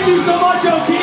Thank you so much, O'Keefe.